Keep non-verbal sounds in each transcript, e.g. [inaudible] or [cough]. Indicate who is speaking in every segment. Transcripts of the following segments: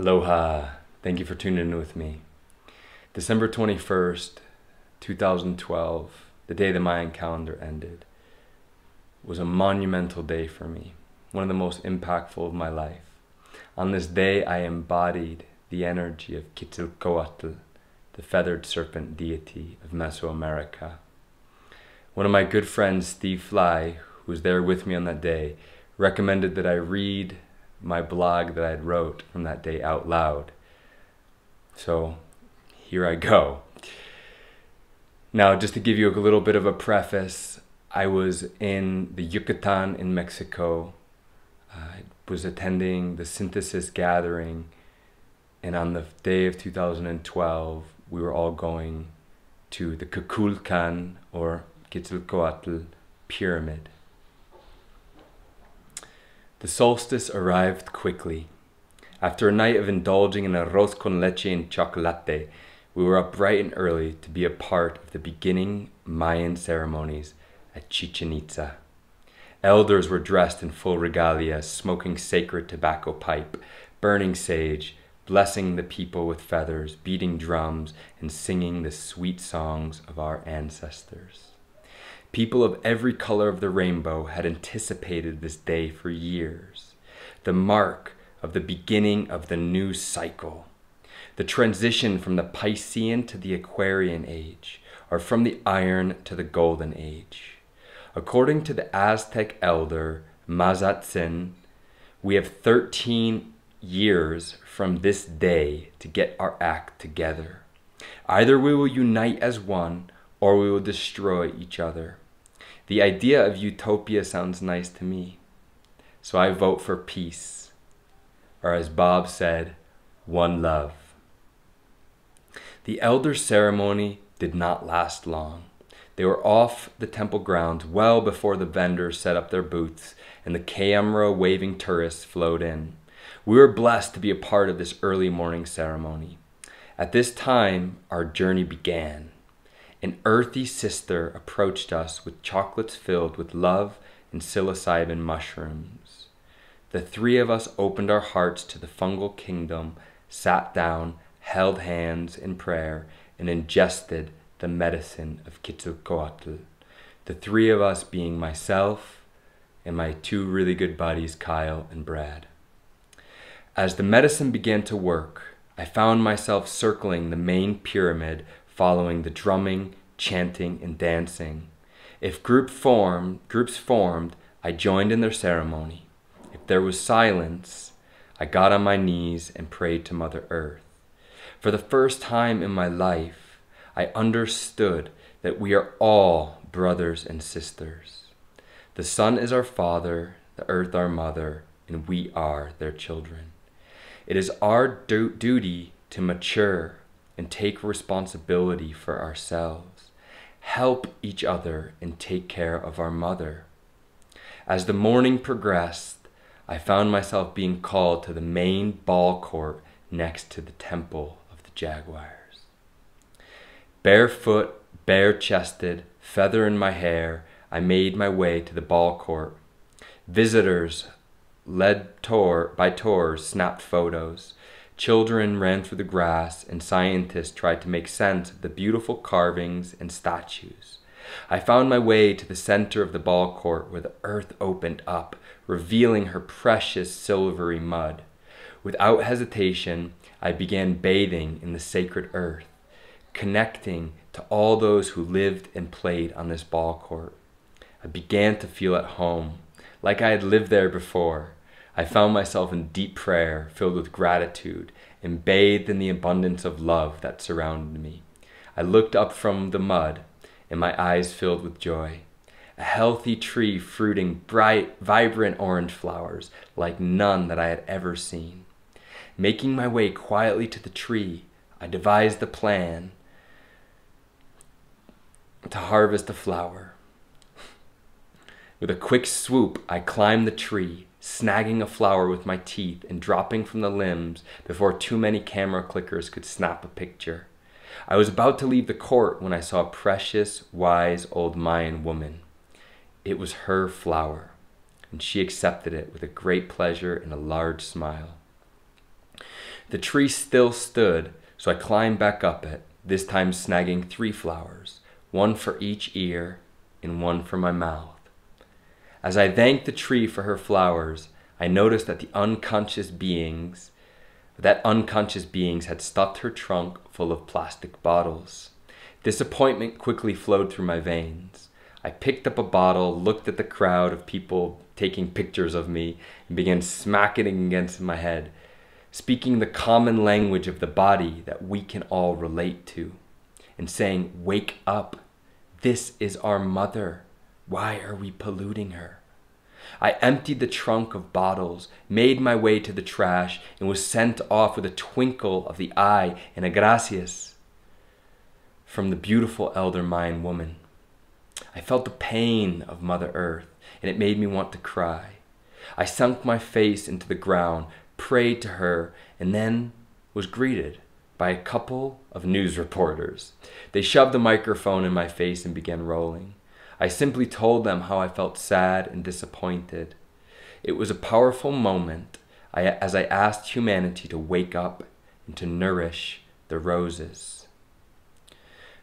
Speaker 1: Aloha. Thank you for tuning in with me. December 21st, 2012, the day the Mayan calendar ended, was a monumental day for me, one of the most impactful of my life. On this day, I embodied the energy of Quetzalcoatl, the feathered serpent deity of Mesoamerica. One of my good friends, Steve Fly, who was there with me on that day, recommended that I read my blog that I had wrote from that day out loud. So here I go. Now, just to give you a little bit of a preface, I was in the Yucatan in Mexico. I was attending the synthesis gathering, and on the day of 2012, we were all going to the Kukulkan or Quetzalcoatl pyramid. The solstice arrived quickly. After a night of indulging in arroz con leche and chocolate, we were up bright and early to be a part of the beginning Mayan ceremonies at Chichen Itza. Elders were dressed in full regalia, smoking sacred tobacco pipe, burning sage, blessing the people with feathers, beating drums, and singing the sweet songs of our ancestors. People of every color of the rainbow had anticipated this day for years, the mark of the beginning of the new cycle, the transition from the Piscean to the Aquarian age, or from the Iron to the Golden Age. According to the Aztec elder Mazatzin, we have 13 years from this day to get our act together. Either we will unite as one or we will destroy each other. The idea of utopia sounds nice to me. So I vote for peace. Or as Bob said, one love. The elder ceremony did not last long. They were off the temple grounds well before the vendors set up their booths and the camera waving tourists flowed in. We were blessed to be a part of this early morning ceremony. At this time, our journey began. An earthy sister approached us with chocolates filled with love and psilocybin mushrooms. The three of us opened our hearts to the fungal kingdom, sat down, held hands in prayer, and ingested the medicine of Quetzalcoatl. The three of us being myself and my two really good buddies, Kyle and Brad. As the medicine began to work, I found myself circling the main pyramid following the drumming, chanting, and dancing. If group formed, groups formed, I joined in their ceremony. If there was silence, I got on my knees and prayed to Mother Earth. For the first time in my life, I understood that we are all brothers and sisters. The sun is our father, the earth our mother, and we are their children. It is our du- duty to mature and take responsibility for ourselves, help each other, and take care of our mother. As the morning progressed, I found myself being called to the main ball court next to the temple of the jaguars. Barefoot, bare chested, feather in my hair, I made my way to the ball court. Visitors, led tour by tours, snapped photos. Children ran through the grass, and scientists tried to make sense of the beautiful carvings and statues. I found my way to the center of the ball court where the earth opened up, revealing her precious silvery mud. Without hesitation, I began bathing in the sacred earth, connecting to all those who lived and played on this ball court. I began to feel at home, like I had lived there before. I found myself in deep prayer, filled with gratitude, and bathed in the abundance of love that surrounded me. I looked up from the mud, and my eyes filled with joy. A healthy tree fruiting bright, vibrant orange flowers like none that I had ever seen. Making my way quietly to the tree, I devised a plan to harvest a flower. With a quick swoop, I climbed the tree, snagging a flower with my teeth and dropping from the limbs before too many camera clickers could snap a picture. I was about to leave the court when I saw a precious, wise old Mayan woman. It was her flower, and she accepted it with a great pleasure and a large smile. The tree still stood, so I climbed back up it, this time snagging three flowers, one for each ear and one for my mouth. As I thanked the tree for her flowers, I noticed that the unconscious beings that unconscious beings had stuffed her trunk full of plastic bottles. Disappointment quickly flowed through my veins. I picked up a bottle, looked at the crowd of people taking pictures of me, and began smacking it against my head, speaking the common language of the body that we can all relate to, and saying, Wake up. This is our mother. Why are we polluting her? I emptied the trunk of bottles, made my way to the trash, and was sent off with a twinkle of the eye and a gracias from the beautiful elder Mayan woman. I felt the pain of Mother Earth, and it made me want to cry. I sunk my face into the ground, prayed to her, and then was greeted by a couple of news reporters. They shoved the microphone in my face and began rolling. I simply told them how I felt sad and disappointed. It was a powerful moment as I asked humanity to wake up and to nourish the roses.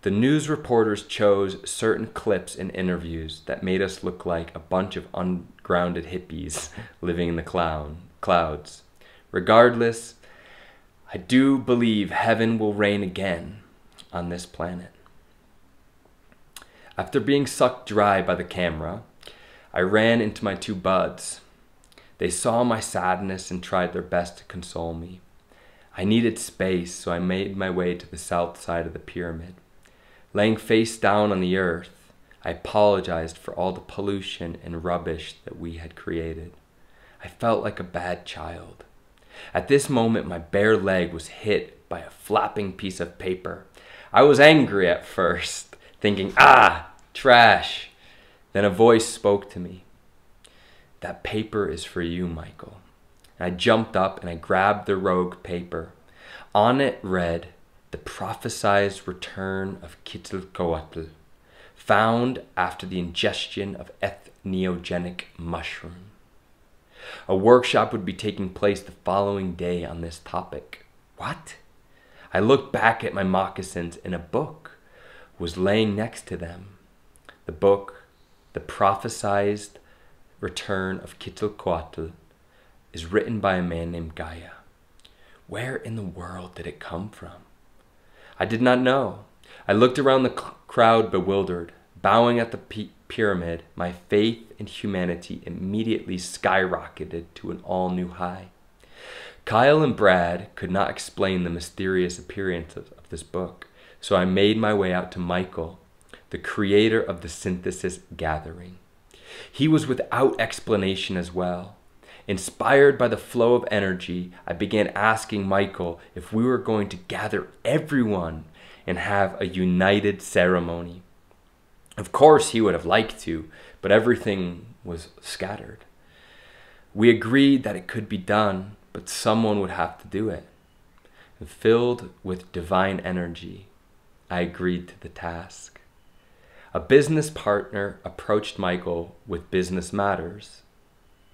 Speaker 1: The news reporters chose certain clips and interviews that made us look like a bunch of ungrounded hippies [laughs] living in the clown, clouds. Regardless, I do believe heaven will reign again on this planet. After being sucked dry by the camera, I ran into my two buds. They saw my sadness and tried their best to console me. I needed space, so I made my way to the south side of the pyramid. Laying face down on the earth, I apologized for all the pollution and rubbish that we had created. I felt like a bad child. At this moment, my bare leg was hit by a flapping piece of paper. I was angry at first thinking, ah, trash. Then a voice spoke to me. That paper is for you, Michael. And I jumped up and I grabbed the rogue paper. On it read, The prophesied return of Quetzalcoatl, found after the ingestion of entheogenic mushroom. A workshop would be taking place the following day on this topic. What? I looked back at my moccasins and a book was laying next to them. The book, The Prophesied Return of Quetzalcoatl, is written by a man named Gaia. Where in the world did it come from? I did not know. I looked around the crowd bewildered. Bowing at the pyramid, my faith in humanity immediately skyrocketed to an all new high. Kyle and Brad could not explain the mysterious appearance of, of this book. So I made my way out to Michael, the creator of the synthesis gathering. He was without explanation as well. Inspired by the flow of energy, I began asking Michael if we were going to gather everyone and have a united ceremony. Of course, he would have liked to, but everything was scattered. We agreed that it could be done, but someone would have to do it. And filled with divine energy, I agreed to the task. A business partner approached Michael with business matters,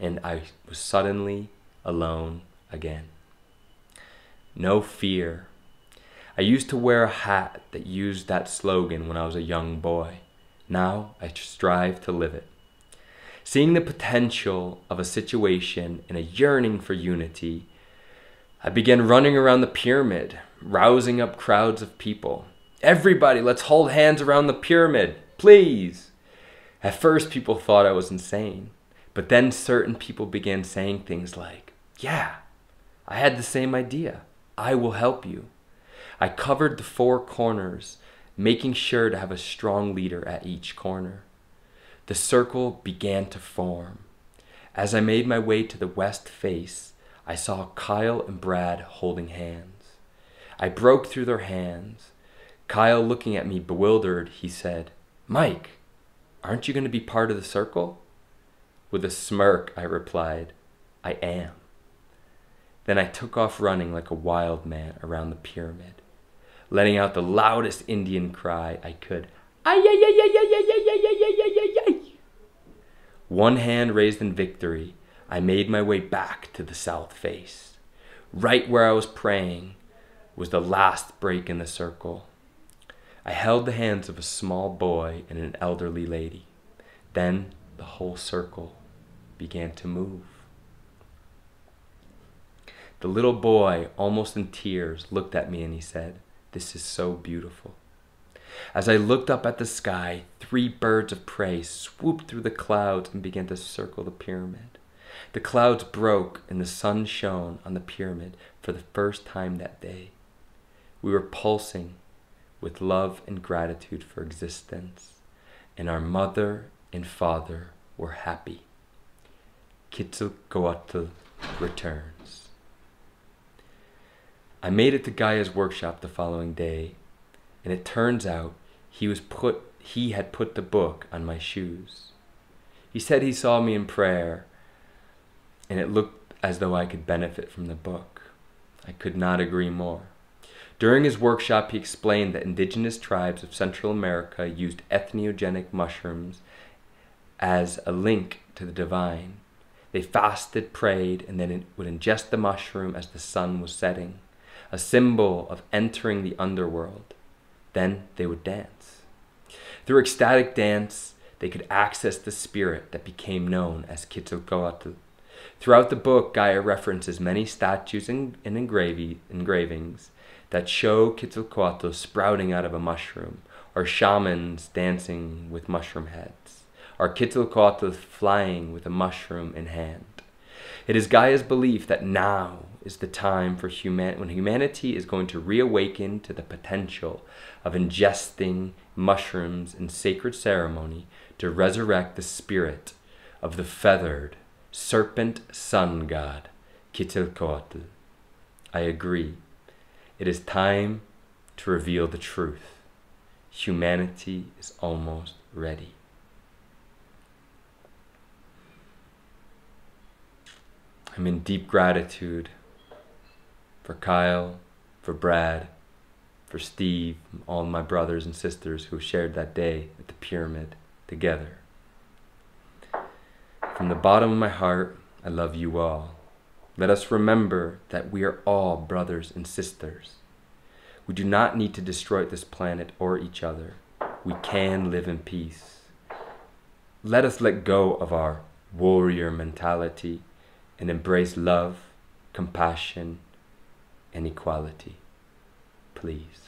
Speaker 1: and I was suddenly alone again. No fear. I used to wear a hat that used that slogan when I was a young boy. Now I strive to live it. Seeing the potential of a situation and a yearning for unity, I began running around the pyramid, rousing up crowds of people. Everybody, let's hold hands around the pyramid, please. At first, people thought I was insane, but then certain people began saying things like, Yeah, I had the same idea. I will help you. I covered the four corners, making sure to have a strong leader at each corner. The circle began to form. As I made my way to the west face, I saw Kyle and Brad holding hands. I broke through their hands. Kyle, looking at me bewildered, he said, Mike, aren't you going to be part of the circle? With a smirk, I replied, I am. Then I took off running like a wild man around the pyramid, letting out the loudest Indian cry I could. One hand raised in victory, I made my way back to the south face. right where I was praying, was the last break in the circle. I held the hands of a small boy and an elderly lady. Then the whole circle began to move. The little boy, almost in tears, looked at me and he said, This is so beautiful. As I looked up at the sky, three birds of prey swooped through the clouds and began to circle the pyramid. The clouds broke and the sun shone on the pyramid for the first time that day. We were pulsing with love and gratitude for existence, and our mother and father were happy. Quetzalcoatl returns. I made it to Gaia's workshop the following day, and it turns out he was put he had put the book on my shoes. He said he saw me in prayer, and it looked as though I could benefit from the book. I could not agree more. During his workshop, he explained that indigenous tribes of Central America used entheogenic mushrooms as a link to the divine. They fasted, prayed, and then would ingest the mushroom as the sun was setting, a symbol of entering the underworld. Then they would dance. Through ecstatic dance, they could access the spirit that became known as Quetzalcoatl. Throughout the book, Gaia references many statues and, and engravings that show Quetzalcoatl sprouting out of a mushroom, or shamans dancing with mushroom heads, or Quetzalcoatl flying with a mushroom in hand. It is Gaia's belief that now is the time for human when humanity is going to reawaken to the potential of ingesting mushrooms in sacred ceremony to resurrect the spirit of the feathered serpent sun god Quetzalcoatl. I agree. It is time to reveal the truth. Humanity is almost ready. I'm in deep gratitude for Kyle, for Brad, for Steve, all my brothers and sisters who shared that day at the pyramid together. From the bottom of my heart, I love you all. Let us remember that we are all brothers and sisters. We do not need to destroy this planet or each other. We can live in peace. Let us let go of our warrior mentality and embrace love, compassion, and equality. Please.